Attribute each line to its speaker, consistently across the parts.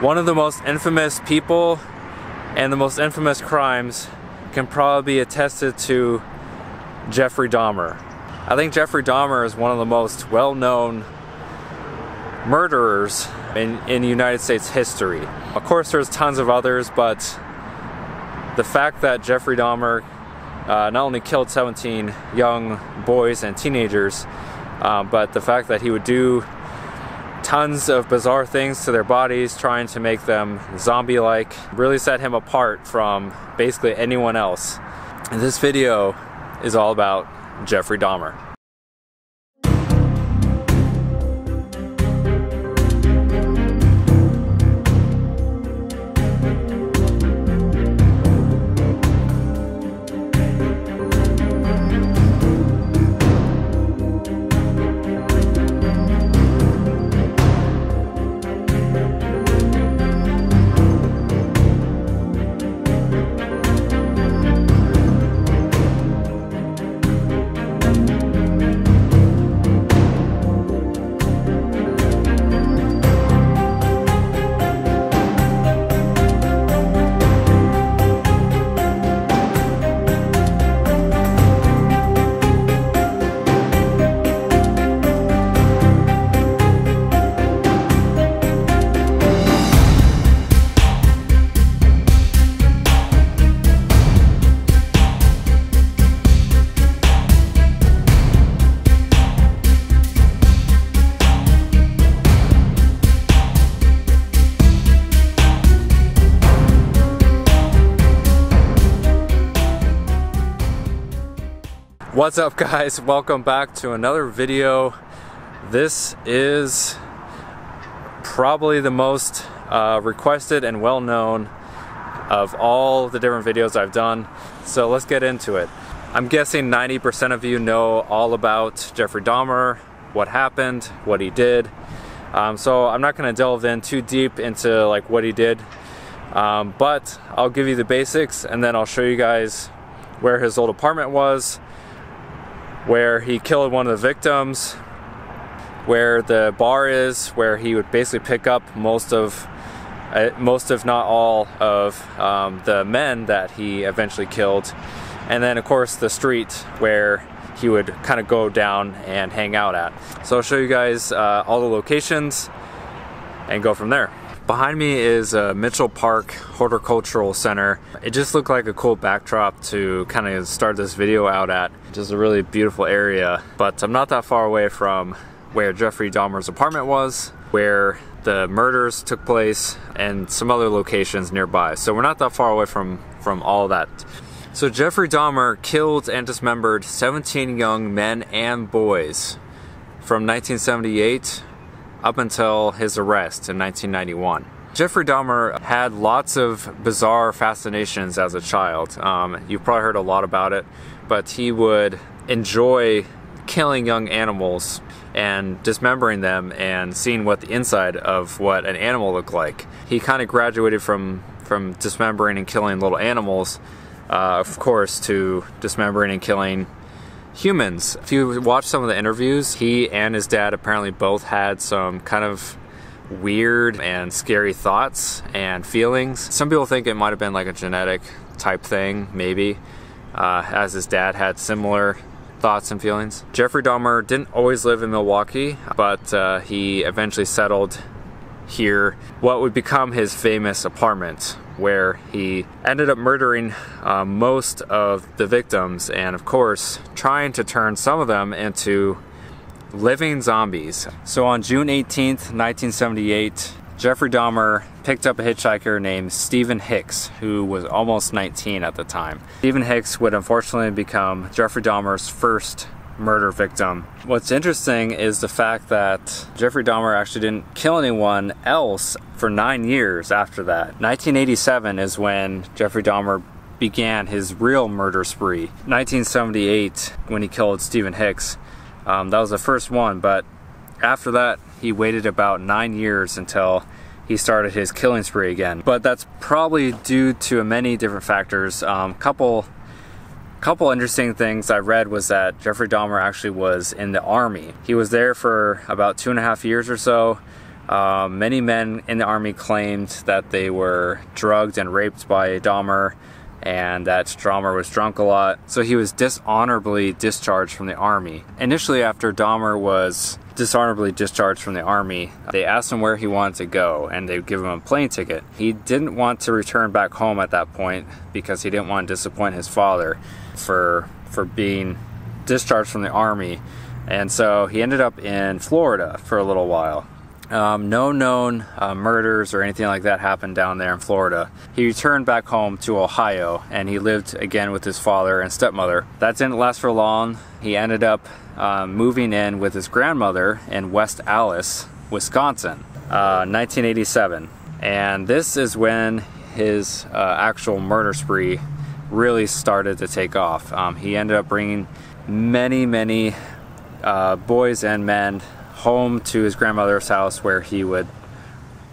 Speaker 1: One of the most infamous people and the most infamous crimes can probably be attested to Jeffrey Dahmer. I think Jeffrey Dahmer is one of the most well-known murderers in, in United States history. Of course there's tons of others, but the fact that Jeffrey Dahmer uh, not only killed 17 young boys and teenagers, uh, but the fact that he would do tons of bizarre things to their bodies, trying to make them zombie-like, really set him apart from basically anyone else. And this video is all about Jeffrey Dahmer. What's up guys? Welcome back to another video. This is probably the most uh, requested and well known of all the different videos I've done. So let's get into it. I'm guessing 90% of you know all about Jeffrey Dahmer, what happened, what he did. Um, so I'm not going to delve in too deep into like what he did, um, but I'll give you the basics and then I'll show you guys where his old apartment was, where he killed one of the victims, where the bar is, where he would basically pick up most of, uh, most if not all of um, the men that he eventually killed, and then of course the street where he would kind of go down and hang out at. So I'll show you guys uh, all the locations and go from there. Behind me is uh, Mitchell Park Horticultural Center. It just looked like a cool backdrop to kind of start this video out at. Just a really beautiful area, but I'm not that far away from where Jeffrey Dahmer's apartment was, where the murders took place, and some other locations nearby. So we're not that far away from, from all that. So Jeffrey Dahmer killed and dismembered 17 young men and boys from 1978 up until his arrest in 1991. Jeffrey Dahmer had lots of bizarre fascinations as a child. Um, you've probably heard a lot about it, but he would enjoy killing young animals and dismembering them and seeing what the inside of what an animal looked like. He kind of graduated from from dismembering and killing little animals, uh, of course, to dismembering and killing humans. If you watch some of the interviews, he and his dad apparently both had some kind of weird and scary thoughts and feelings. Some people think it might have been like a genetic type thing, maybe, uh, as his dad had similar thoughts and feelings. Jeffrey Dahmer didn't always live in Milwaukee, but uh, he eventually settled here what would become his famous apartment where he ended up murdering uh, most of the victims and of course trying to turn some of them into living zombies. So on June 18th, 1978, Jeffrey Dahmer picked up a hitchhiker named Steven Hicks, who was almost 19 at the time. Steven Hicks would unfortunately become Jeffrey Dahmer's first murder victim. What's interesting is the fact that Jeffrey Dahmer actually didn't kill anyone else for nine years after that. 1987 is when Jeffrey Dahmer began his real murder spree. 1978, when he killed Steven Hicks, um, that was the first one, but after that, he waited about nine years until he started his killing spree again. But that's probably due to many different factors. Um, couple couple interesting things I read was that Jeffrey Dahmer actually was in the army. He was there for about two and a half years or so. Uh, many men in the army claimed that they were drugged and raped by Dahmer and that Dahmer was drunk a lot. So he was dishonorably discharged from the army. Initially, after Dahmer was dishonorably discharged from the army, they asked him where he wanted to go and they give him a plane ticket. He didn't want to return back home at that point because he didn't want to disappoint his father for for being discharged from the army. And so he ended up in Florida for a little while. Um, no known uh, murders or anything like that happened down there in Florida. He returned back home to Ohio and he lived again with his father and stepmother. That didn't last for long. He ended up um, moving in with his grandmother in West Allis, Wisconsin, uh, 1987. And this is when his uh, actual murder spree really started to take off. Um, he ended up bringing many, many uh, boys and men home to his grandmother's house where he would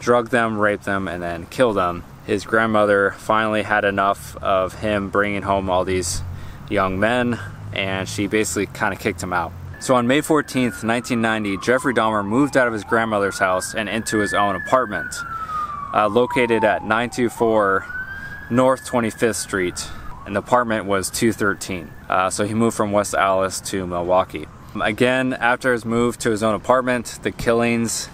Speaker 1: drug them, rape them, and then kill them. His grandmother finally had enough of him bringing home all these young men, and she basically kind of kicked him out. So on May 14th, 1990, Jeffrey Dahmer moved out of his grandmother's house and into his own apartment, uh, located at 924 North 25th Street. And the apartment was 213. Uh, so he moved from West Allis to Milwaukee. Again, after his move to his own apartment, the killings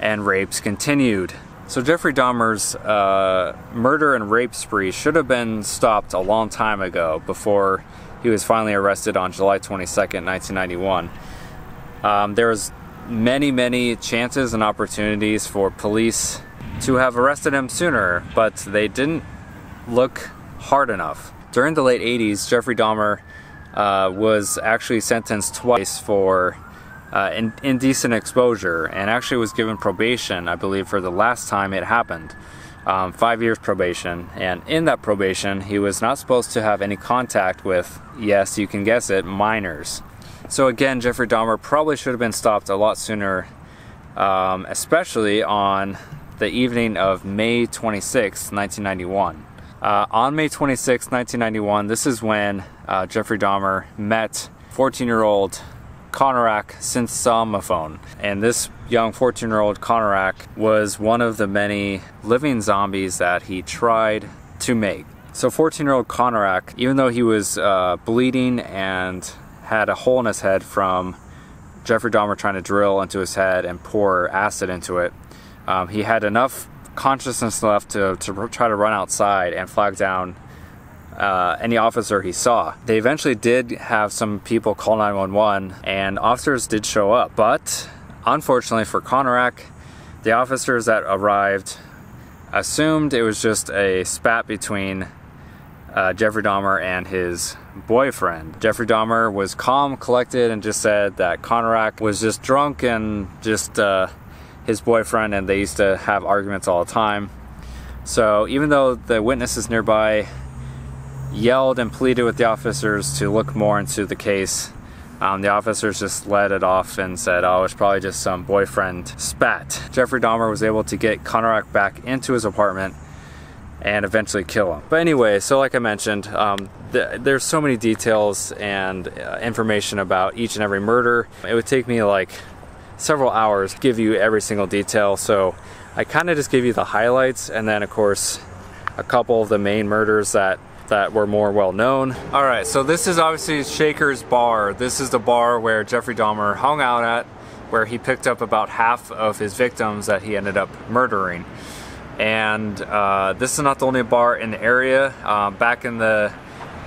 Speaker 1: and rapes continued. So Jeffrey Dahmer's uh, murder and rape spree should have been stopped a long time ago before he was finally arrested on July 22nd, 1991. Um, there was many, many chances and opportunities for police to have arrested him sooner, but they didn't look hard enough. During the late 80s, Jeffrey Dahmer uh, was actually sentenced twice for uh, in, indecent exposure and actually was given probation, I believe, for the last time it happened. Um, five years probation. And in that probation, he was not supposed to have any contact with, yes, you can guess it, minors. So again, Jeffrey Dahmer probably should have been stopped a lot sooner, um, especially on the evening of May 26, 1991. Uh, on May 26, 1991, this is when uh, Jeffrey Dahmer met 14-year-old Konerak Sinthasomphone. And this young 14-year-old Konerak was one of the many living zombies that he tried to make. So 14-year-old Konerak, even though he was uh, bleeding and had a hole in his head from Jeffrey Dahmer trying to drill into his head and pour acid into it, um, he had enough consciousness left to, to try to run outside and flag down uh, any officer he saw. They eventually did have some people call 911 and officers did show up. But unfortunately for Konerak, the officers that arrived assumed it was just a spat between uh, Jeffrey Dahmer and his boyfriend. Jeffrey Dahmer was calm, collected, and just said that Konerak was just drunk and just uh, his boyfriend and they used to have arguments all the time. So even though the witnesses nearby yelled and pleaded with the officers to look more into the case, um, the officers just let it off and said, oh, it's probably just some boyfriend spat. Jeffrey Dahmer was able to get Konerak back into his apartment and eventually kill him. But anyway, so like I mentioned, um, th there's so many details and uh, information about each and every murder. It would take me like several hours give you every single detail. So I kind of just give you the highlights and then of course a couple of the main murders that that were more well known. All right, so this is obviously Shaker's Bar. This is the bar where Jeffrey Dahmer hung out at, where he picked up about half of his victims that he ended up murdering. And uh, this is not the only bar in the area. Uh, back in the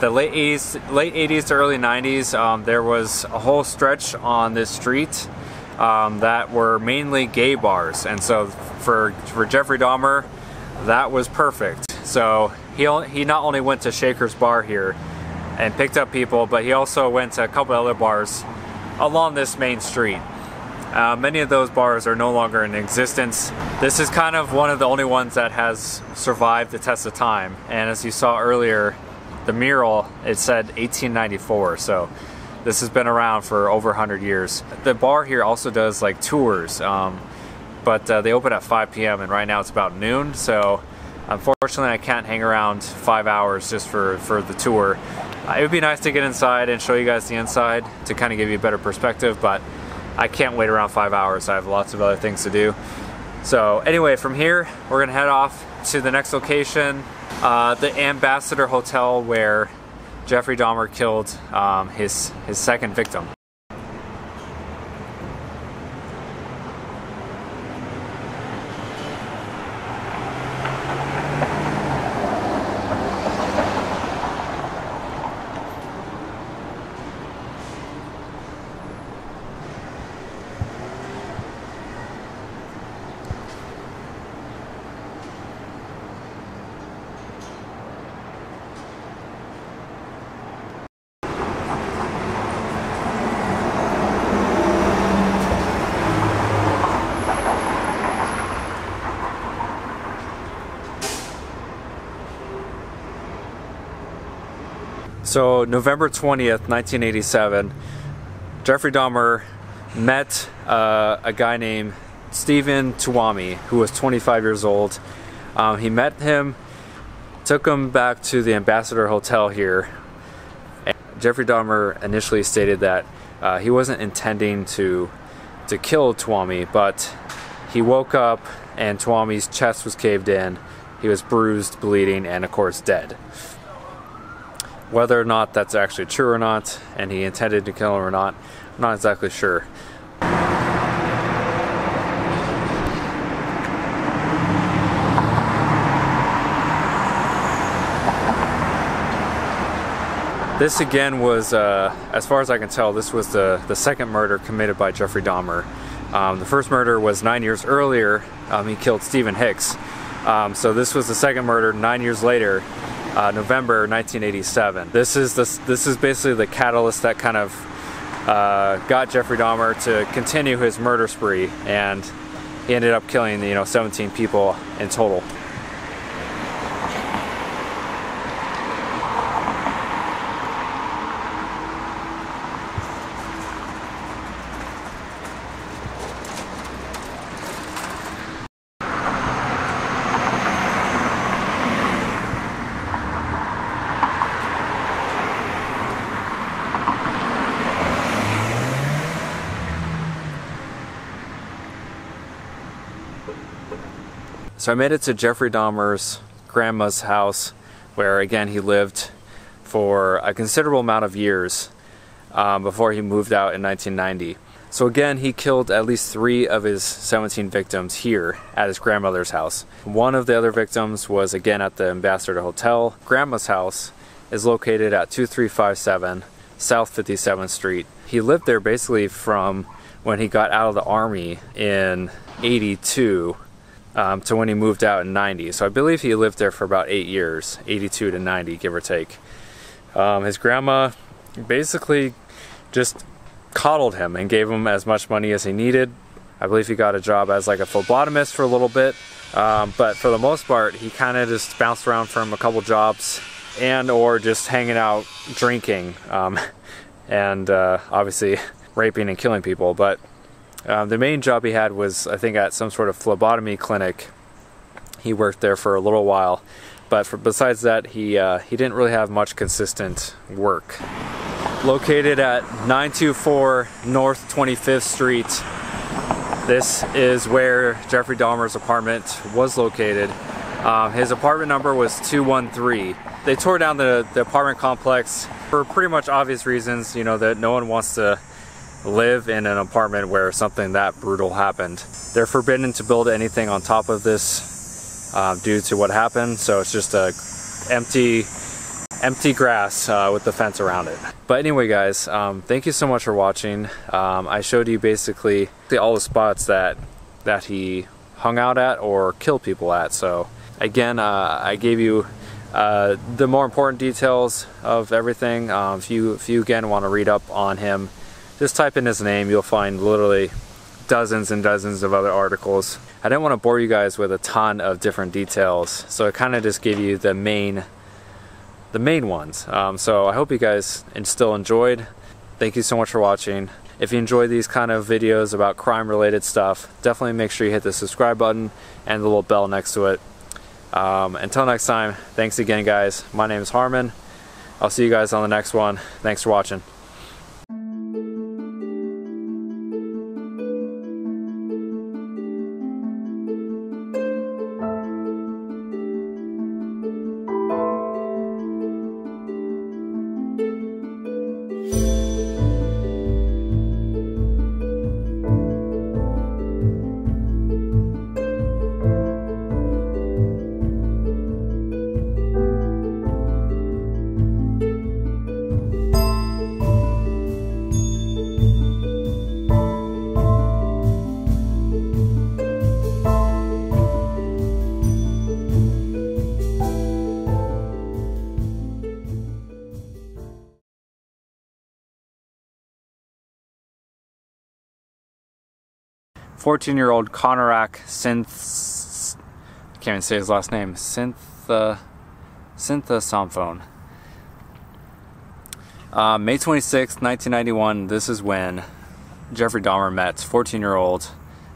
Speaker 1: the late 80s, late 80s to early 90s, um, there was a whole stretch on this street um, that were mainly gay bars. And so for, for Jeffrey Dahmer, that was perfect. So he, he not only went to Shaker's Bar here and picked up people, but he also went to a couple other bars along this main street. Uh, many of those bars are no longer in existence. This is kind of one of the only ones that has survived the test of time. And as you saw earlier, the mural, it said 1894. So this has been around for over 100 years. The bar here also does like tours, um, but uh, they open at 5 p.m. and right now it's about noon. So unfortunately, I can't hang around five hours just for for the tour. Uh, it would be nice to get inside and show you guys the inside to kind of give you a better perspective, but I can't wait around five hours. I have lots of other things to do. So anyway, from here, we're gonna head off to the next location, uh, the Ambassador Hotel where Jeffrey Dahmer killed um, his, his second victim. So November 20th, 1987, Jeffrey Dahmer met uh, a guy named Steven Tuomi, who was 25 years old. Um, he met him, took him back to the Ambassador Hotel here. And Jeffrey Dahmer initially stated that uh, he wasn't intending to to kill Tuomi, but he woke up and Tuomi's chest was caved in. He was bruised, bleeding, and of course dead. Whether or not that's actually true or not, and he intended to kill him or not, I'm not exactly sure. This again was, uh, as far as I can tell, this was the, the second murder committed by Jeffrey Dahmer. Um, the first murder was nine years earlier. Um, he killed Steven Hicks. Um, so this was the second murder nine years later uh, November 1987. This is this this is basically the catalyst that kind of uh, got Jeffrey Dahmer to continue his murder spree, and he ended up killing you know 17 people in total. So I made it to Jeffrey Dahmer's grandma's house, where again he lived for a considerable amount of years um, before he moved out in 1990. So again, he killed at least three of his 17 victims here at his grandmother's house. One of the other victims was again at the Ambassador Hotel. Grandma's house is located at 2357 South 57th Street. He lived there basically from when he got out of the army in 82 um, to when he moved out in 90. So I believe he lived there for about eight years, 82 to 90, give or take. Um, his grandma basically just coddled him and gave him as much money as he needed. I believe he got a job as like a phlebotomist for a little bit, um, but for the most part, he kind of just bounced around from a couple jobs and or just hanging out drinking um, and uh, obviously raping and killing people. But um, the main job he had was, I think, at some sort of phlebotomy clinic. He worked there for a little while, but for, besides that, he uh, he didn't really have much consistent work. Located at 924 North 25th Street, this is where Jeffrey Dahmer's apartment was located. Um, his apartment number was 213. They tore down the, the apartment complex for pretty much obvious reasons, you know, that no one wants to live in an apartment where something that brutal happened. They're forbidden to build anything on top of this uh, due to what happened, so it's just a empty empty grass uh, with the fence around it. But anyway guys, um, thank you so much for watching. Um, I showed you basically all the spots that that he hung out at or killed people at. So again, uh, I gave you uh, the more important details of everything. Um, if you if you again want to read up on him, just type in his name, you'll find literally dozens and dozens of other articles. I didn't want to bore you guys with a ton of different details, so I kind of just gave you the main the main ones. Um, so I hope you guys still enjoyed. Thank you so much for watching. If you enjoy these kind of videos about crime related stuff, definitely make sure you hit the subscribe button and the little bell next to it. Um, until next time, thanks again guys. My name is Harmon. I'll see you guys on the next one. Thanks for watching. 14-year-old Konerak Synth. Can't even say his last name. Synth. Uh, Syntha. Uh, May 26, 1991, this is when Jeffrey Dahmer met 14 year old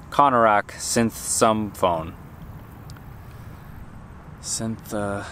Speaker 1: Konerak Synth Somphone. Synth. Uh,